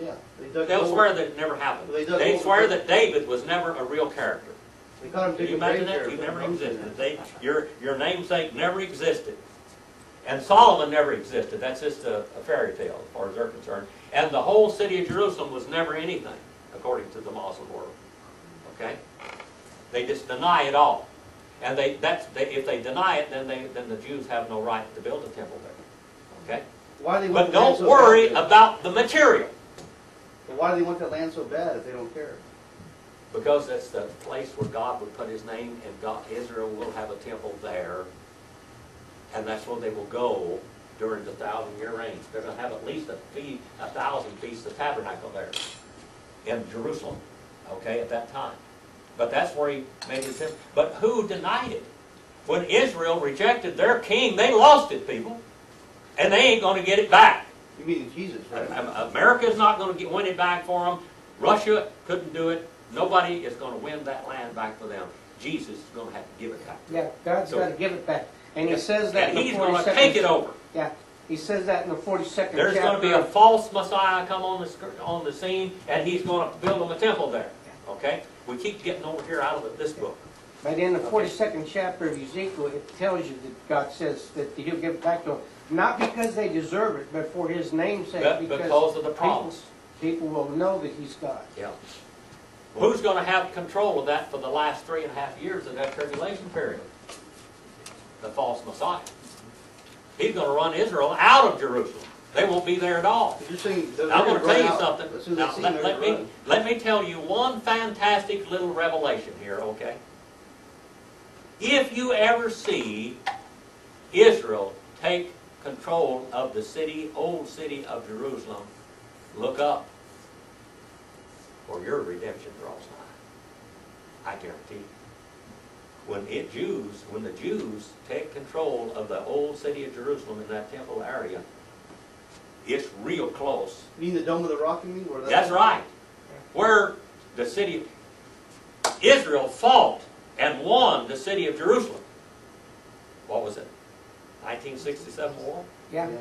Yeah. they. They'll over- swear that it never happened. They dug They over- swear that David was never a real character. They caught him Can you digging imagine that? He never existed. They, your, your namesake never existed. And Solomon never existed. That's just a, a fairy tale as far as they're concerned. And the whole city of Jerusalem was never anything, according to the Muslim world. Okay? They just deny it all. And they, that's, they, if they deny it, then they, then the Jews have no right to build a temple there. Okay? Why do they want But the land don't so worry bad? about the material. But why do they want that land so bad if they don't care? Because that's the place where God would put his name and God, Israel will have a temple there. And that's where they will go during the thousand year reign. They're gonna have at least a feet, a thousand feet of tabernacle there in Jerusalem, okay, at that time. But that's where he made his temple. But who denied it? when Israel rejected their king, they lost it, people. And they ain't gonna get it back. You mean Jesus, right? Am- America's not gonna get, win it back for them. Russia couldn't do it. Nobody is gonna win that land back for them. Jesus is gonna have to give it back. Yeah, God's So- gotta give it back. And he says that he's gonna take it over. Yeah, he says that in the forty-second chapter. There's gonna be a false Messiah come on the, on the scene, and he's gonna build them a temple there, okay? We keep getting over here out of this book. But in the forty-second chapter of Ezekiel, it tells you that God says that he'll give it back to them. Not because they deserve it, but for his name's sake, But because because of the people, people will know that he's God. Yeah. Who's gonna have control of that for the last three and a half years of that tribulation period? The false Messiah. He's gonna run Israel out of Jerusalem. They won't be there at all. Saying I'm gonna gonna tell you out. something. As soon as Now, let, let me, let me tell you one fantastic little revelation here, okay? If you ever see Israel take control of the city, old city of Jerusalem, look up, for your redemption draws nigh. I guarantee you. When it Jews, when the Jews take control of the old city of Jerusalem in that temple area, it's real close. You mean the Dome of the Rock, you mean? Where that- That's right. Where the city of Israel fought and won the city of Jerusalem. What was it? 1967 war? Yeah, Yeah.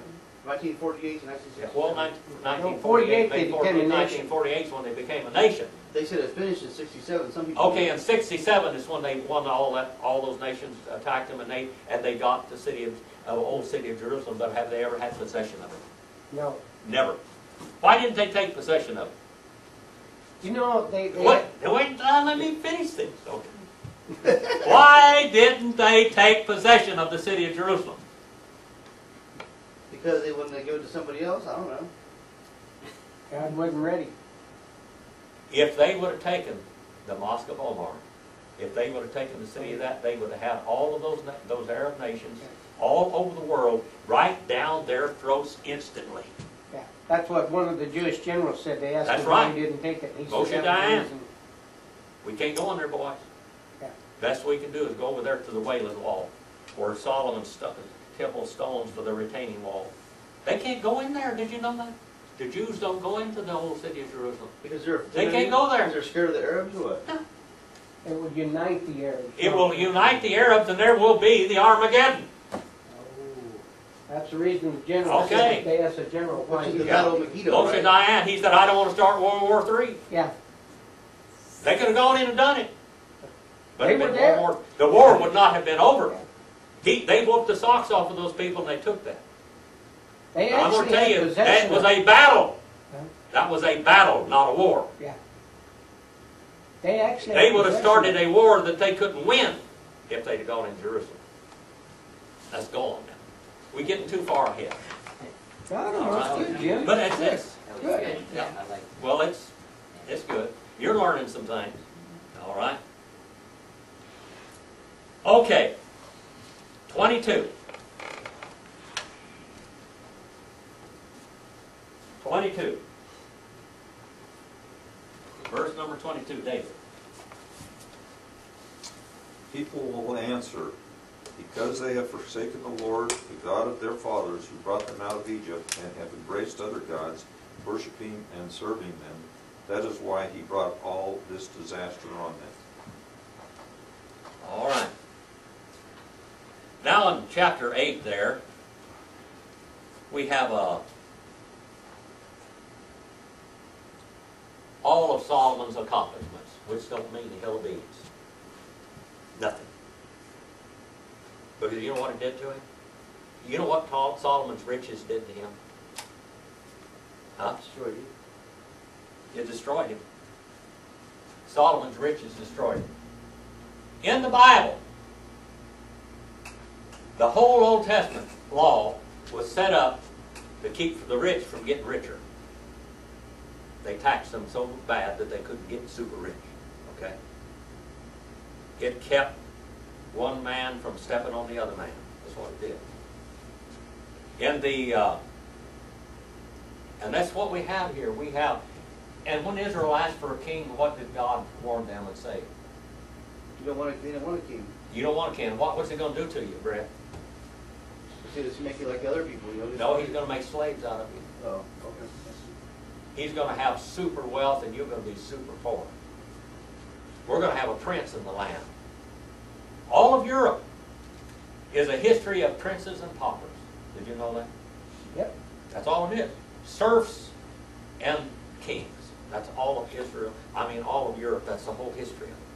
1948 and Yeah, 1960. well, 1948, they became a 14th, nation. 1948 is when they became a nation. They said it finished in 67. Some people. Okay, in 67 is when they won all that, all those nations attacked them and they, and they got the city of, uh, old city of Jerusalem, but have they ever had possession of it? no. Never. Why didn't they take possession of it? You know, they, they, What? Wait, uh, let me finish this, okay? Why didn't they take possession of the city of Jerusalem? Because they wouldn't give it to somebody else. I don't know. God wasn't ready. If they would have taken the Mosque of Omar, if they would have taken the city of that, they would have had all of those, those Arab nations all over the world right down their throats instantly. Yeah, that's what one of the Jewish generals said. They asked That's him why right. he didn't take it. He said Moshe that Dayan. We can't go in there, boys. Yeah. Best we can do is go over there to the Wailing Wall, where Solomon stuck temple stones for the retaining wall. They can't go in there, did you know that? The Jews don't go into the whole city of Jerusalem. Because they're. They can't go there. Because they're scared of the Arabs or what? It will unite the Arabs. It will unite the Arabs and there will be the Armageddon. Oh, That's the reason the general Okay. said, they asked the general why he the Yeah. Battle of Megiddo, Moshe right? Dayan, he said, I don't want to start World War Three. Yeah, They could have gone in and done it. But They it'd were there. War- The war would not have been over. He, they whooped the socks off of those people and they took that. they I'm gonna tell you, that was a battle. Huh? That was a battle, not a war. Yeah. They actually. They would have started a war that they couldn't win if they'd have gone in Jerusalem. That's gone now. We're getting too far ahead. it. No, no, it's good, Jim. But that's this. Good. Yeah. Well, it's, it's good. You're learning some things, all right? Okay, twenty-two. Twenty-two. Verse number twenty-two, David. People will answer, because they have forsaken the Lord, the God of their fathers, who brought them out of Egypt, and have embraced other gods, worshiping and serving them, that is why he brought all this disaster on them. All right. Now in chapter eight there, we have a all of Solomon's accomplishments, which don't mean a hill of beans. Nothing. Because you know what it did to him? You know what Sol- Solomon's riches did to him? Huh? Destroyed you. It destroyed him. Solomon's riches destroyed him. In the Bible, the whole Old Testament law was set up to keep the rich from getting richer. They taxed them so bad that they couldn't get super rich. Okay? It kept one man from stepping on the other man. That's what it did. In the uh, and that's what we have here. We have, and when Israel asked for a king, what did God warn them and say? You don't want a, they don't want a king. You don't want a cannon. What, what's it gonna do to you, Brett? See, does he make you like other people, you know? No, he's gonna make slaves out of you. Oh, okay. He's gonna have super wealth and you're gonna be super poor. We're gonna have a prince in the land. All of Europe is a history of princes and paupers. Did you know that? Yep. That's all it is. Serfs and kings. That's all of Israel. I mean, all of Europe. That's the whole history of it.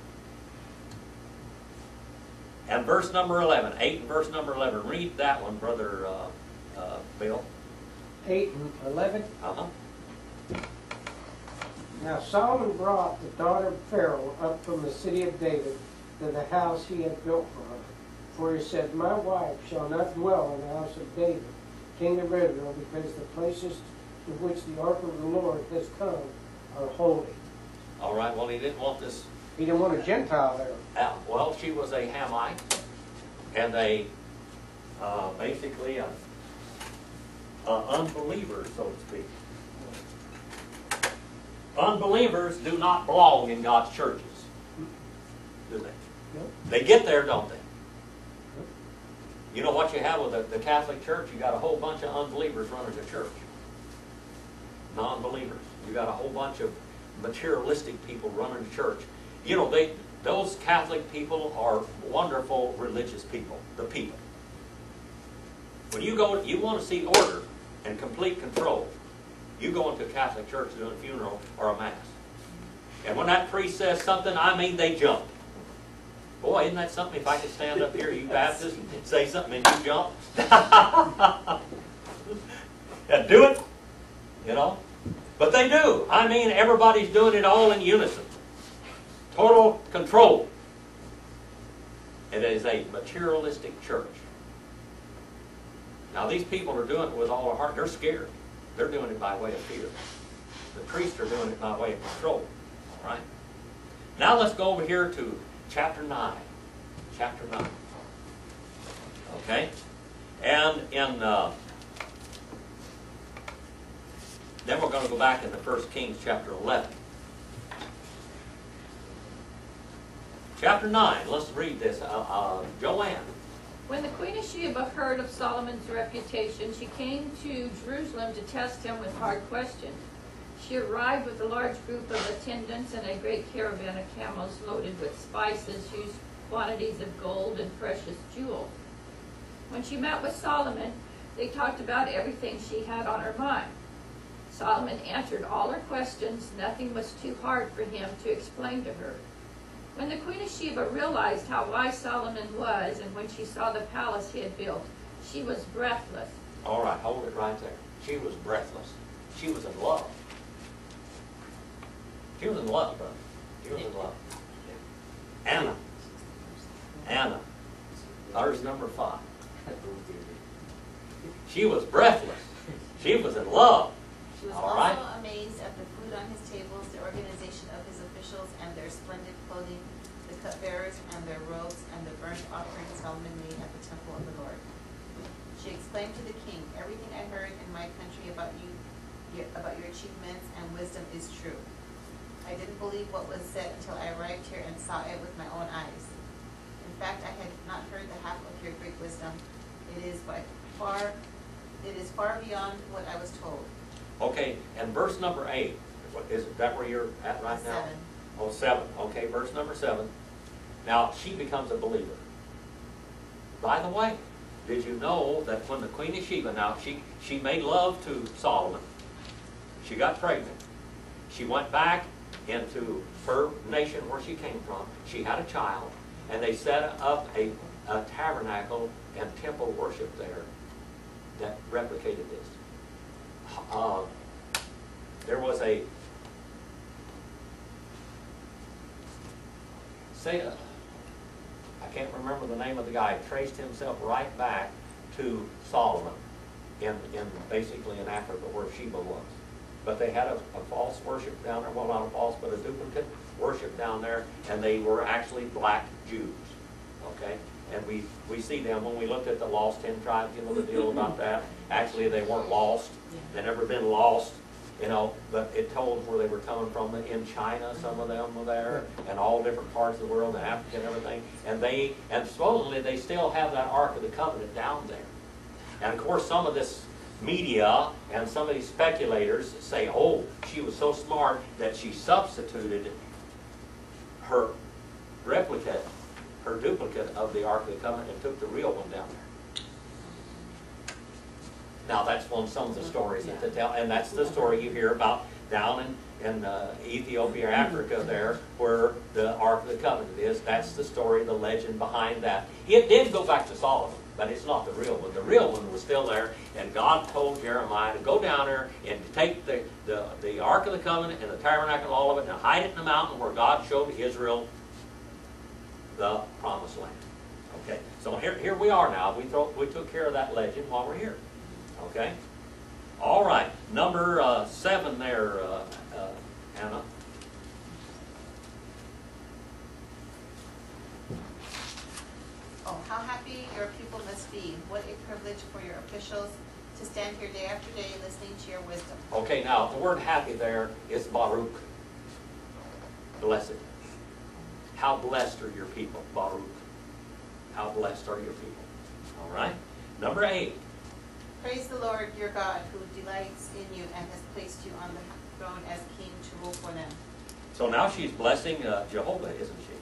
And verse number 11, 8 and verse number 11. Read that one, Brother uh, uh, Bill. Eight and eleven. Uh-huh. Now Solomon brought the daughter of Pharaoh up from the city of David to the house he had built for her. For he said, My wife shall not dwell in the house of David, king of Israel, because the places to which the ark of the Lord has come are holy. All right, well, he didn't want this He didn't want a Gentile there. Uh, well, she was a Hamite and a, uh, basically a, a unbeliever, so to speak. Unbelievers do not belong in God's churches, do they? Nope. They get there, don't they? You know what you have with the, the Catholic Church? You got a whole bunch of unbelievers running the church. Non-believers. You got a whole bunch of materialistic people running the church. You know, they those Catholic people are wonderful religious people. The people. When you go, you want to see order and complete control. You go into a Catholic church doing a funeral or a mass, and when that priest says something, I mean they jump. Boy, isn't that something? If I could stand up here, you Baptists, and say something and you jump, yeah, do it. You know, but they do. I mean, everybody's doing it all in unison. Total control. It is a materialistic church. Now, these people are doing it with all their heart. They're scared. They're doing it by way of fear. The priests are doing it by way of control. All right? Now, let's go over here to chapter 9. Chapter 9. Okay? And in. Uh, then we're going to go back into 1 Kings chapter 11. Chapter 9, let's read this. Uh, uh, Joanne. When the queen of Sheba heard of Solomon's reputation, she came to Jerusalem to test him with hard questions. She arrived with a large group of attendants and a great caravan of camels loaded with spices, huge quantities of gold and precious jewels. When she met with Solomon, they talked about everything she had on her mind. Solomon answered all her questions. Nothing was too hard for him to explain to her. When the queen of Sheba realized how wise Solomon was, and when she saw the palace he had built, she was breathless. All right, hold it right there. She was breathless. She was in love. She was in love, brother. She was in love. Anna. Anna. Ours number five. She was breathless. She was in love. She was All right. also amazed at the food on his tables, the organization and their splendid clothing, the cupbearers and their robes, and the burnt offering Solomon made at the temple of the Lord. She exclaimed to the king, "Everything I heard in my country about you, your- about your achievements and wisdom is true. I didn't believe what was said until I arrived here and saw it with my own eyes. In fact, I had not heard the half of your great wisdom. It is by far, it is far beyond what I was told." Okay, and verse number eight, what, is that where you're at right now? Seven. Oh, seven, okay, verse number seven. Now, she becomes a believer. By the way, did you know that when the Queen of Sheba, now, she, she made love to Solomon, she got pregnant, she went back into her nation where she came from, she had a child, and they set up a, a tabernacle and temple worship there that replicated this. Uh, there was a say uh, I can't remember the name of the guy, traced himself right back to Solomon in, in basically in Africa where Sheba was. But they had a, a false worship down there, well, not a false, but a duplicate worship down there, and they were actually black Jews, okay? And we, we see them, when we looked at the lost ten tribes, you know the deal about that? Actually, they weren't lost, they never been lost. You know, but it told where they were coming from, in China, some of them were there, and all different parts of the world, and Africa and everything. And they, and supposedly, they still have that Ark of the Covenant down there. And of course, some of this media and some of these speculators say, oh, she was so smart that she substituted her replicate, her duplicate of the Ark of the Covenant and took the real one down there. Now, that's one, of some of the stories that they tell, and that's the story you hear about down in, in uh, Ethiopia, Africa there, where the Ark of the Covenant is. That's the story, the legend behind that. It did go back to Solomon, but it's not the real one. The real one was still there, and God told Jeremiah to go down there and take the, the, the Ark of the Covenant and the tabernacle and all of it and hide it in the mountain where God showed Israel the promised land. Okay, so here, here we are now. We, throw, we took care of that legend while we're here. Okay? All right, number uh, seven there, uh, uh, Anna. Oh, how happy your people must be. What a privilege for your officials to stand here day after day listening to your wisdom. Okay, now, the word happy there is Baruch. Blessed. How blessed are your people, Baruch? How blessed are your people? All right? Number eight. Praise the Lord your God who delights in you and has placed you on the throne as king to rule for them. So now she's blessing uh, Jehovah, isn't she?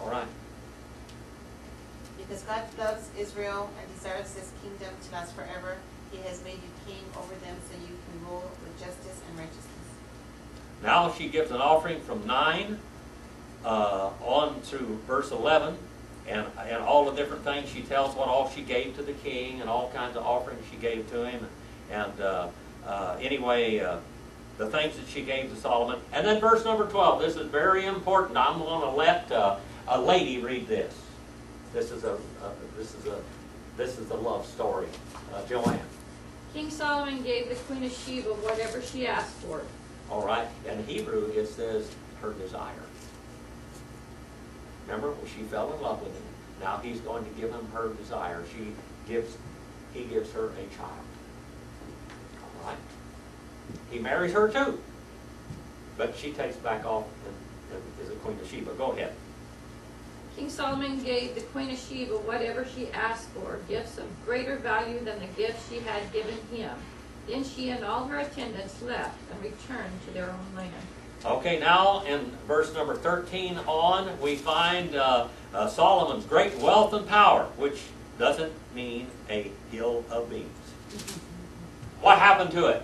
All right. Because God loves Israel and desires his kingdom to last forever, he has made you king over them so you can rule with justice and righteousness. Now she gives an offering from 9 uh, on to verse 11, and, and all the different things. She tells what all she gave to the king and all kinds of offerings she gave to him. And uh, uh, anyway, uh, the things that she gave to Solomon. And then verse number 12. This is very important. I'm going to let uh, a lady read this. This is a, uh, this is a this is a love story. Uh, Joanne. King Solomon gave the queen of Sheba whatever she asked for. All right. In Hebrew, it says her desire. Remember, she fell in love with him. Now he's going to give him her desire. She gives, he gives her a child. All right. He marries her too, but she takes back off and, and is a queen of Sheba. Go ahead. King Solomon gave the queen of Sheba whatever she asked for, gifts of greater value than the gifts she had given him. Then she and all her attendants left and returned to their own land. Okay, now in verse number 13 on, we find uh, uh, Solomon's great wealth and power, which doesn't mean a hill of beans. What happened to it?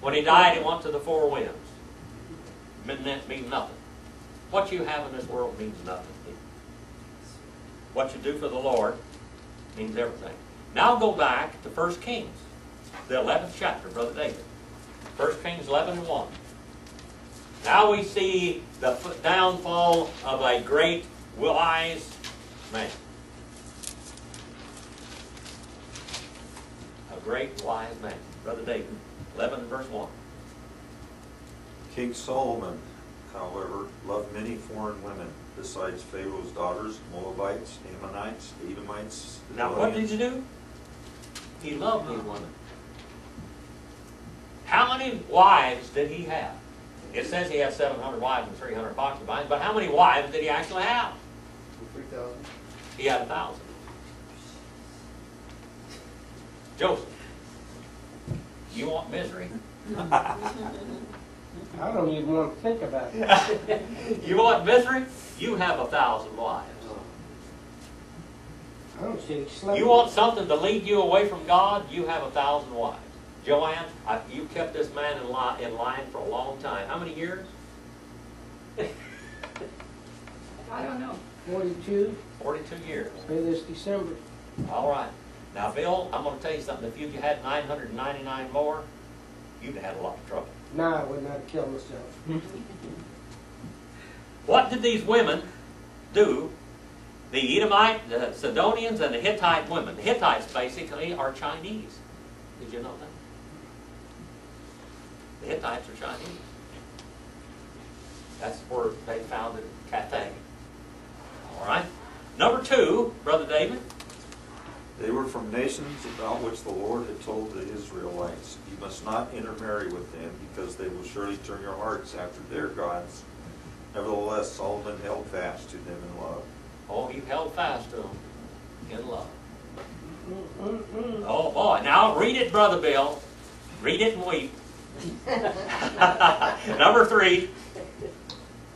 When he died, he went to the four winds. Meant that mean nothing. What you have in this world means nothing. What you do for the Lord means everything. Now go back to 1 Kings, the 11th chapter, Brother David. 1 Kings 11 and 1. Now we see the downfall of a great, wise man. A great, wise man. Brother David, 11 verse 1. King Solomon, however, loved many foreign women, besides Pharaoh's daughters, Moabites, Ammonites, Edomites. Now, what did he do? He loved these women. How many wives did he have? It says he had 700 wives and 300 concubines, but how many wives did he actually have? Three thousand. He had a thousand. Joseph, you want misery? I don't even want to think about it. You want misery? You have a thousand wives. I don't see any slavery. You want something to lead you away from God? You have a thousand wives. Joanne, I, you kept this man in line, in line for a long time. How many years? I don't know. 42. 42 years. pay this December. All right. Now, Bill, I'm going to tell you something. If you had 999 more, you'd have had a lot of trouble. No, I would not kill myself. What did these women do? The Edomite, the Sidonians, and the Hittite women. The Hittites basically are Chinese. Did you know that? The Hittites are Chinese. That's where they founded Cathay. All right. Number two, Brother David. They were from nations about which the Lord had told the Israelites, You must not intermarry with them, because they will surely turn your hearts after their gods. Nevertheless, Solomon held fast to them in love. Oh, he held fast to them in love. Mm-hmm. Oh, boy. Now, read it, Brother Bill. Read it and weep. Number three.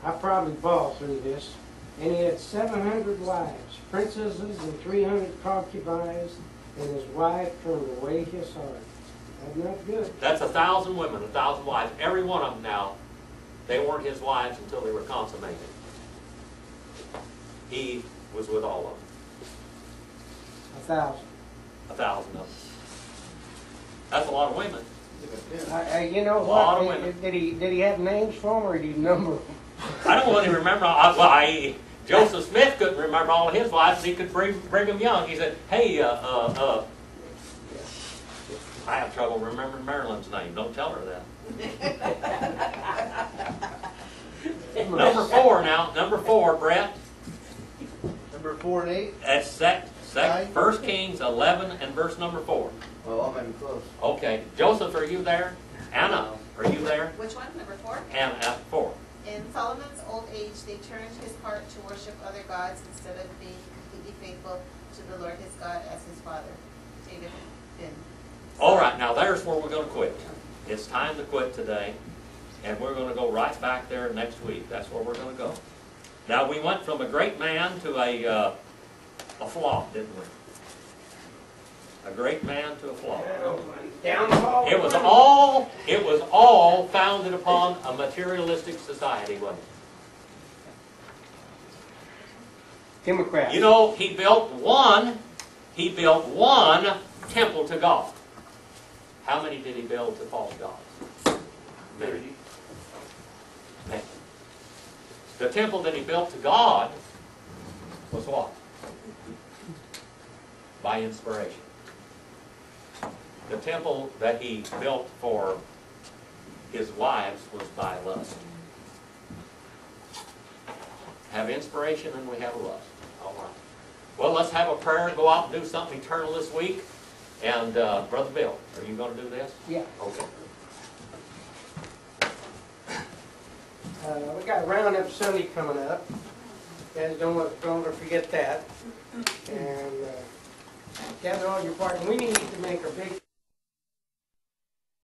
I probably ball through this. And he had seven hundred wives, princesses, and three hundred concubines, and his wife turned away his heart. That's not good. That's a thousand women, a thousand wives. Every one of them now, they weren't his wives until they were consummated. He was with all of them, A thousand. a thousand of them. That's a lot of women. I, I, you know Lot of what? women. Did he did he have names for them or did he number them? I don't really remember. I, well, I, Joseph Smith couldn't remember all of his wives. He could bring bring them young. He said, "Hey, uh, uh, uh, I have trouble remembering Marilyn's name. Don't tell her that." number four now. Number four, Brett. Number four and eight? That's sec, sec, Nine. First Kings eleven and verse number four. Oh, I'm close. Okay, Joseph, are you there? Anna, are you there? Which one, number four? Anna, uh, four. In Solomon's old age, they turned his heart to worship other gods instead of being completely faithful to the Lord his God as his father, David been. All right, now there's where we're going to quit. It's time to quit today, and we're going to go right back there next week. That's where we're going to go. Now we went from a great man to a uh, a flop, didn't we? A great man to a flaw. Down the hall. It was all it was all founded upon a materialistic society, wasn't it? Democrat. You know, he built one, he built one temple to God. How many did he build to false gods? Many. Many. The temple that he built to God was what? By inspiration. The temple that he built for his wives was by lust. Have inspiration and we have lust. All right. Well, let's have a prayer and go out and do something eternal this week. And uh, Brother Bill, are you going to do this? Yeah. Okay. Uh, we got Roundup Sunday coming up. You guys don't want, don't forget that. And uh, gather all your part. We need to make a big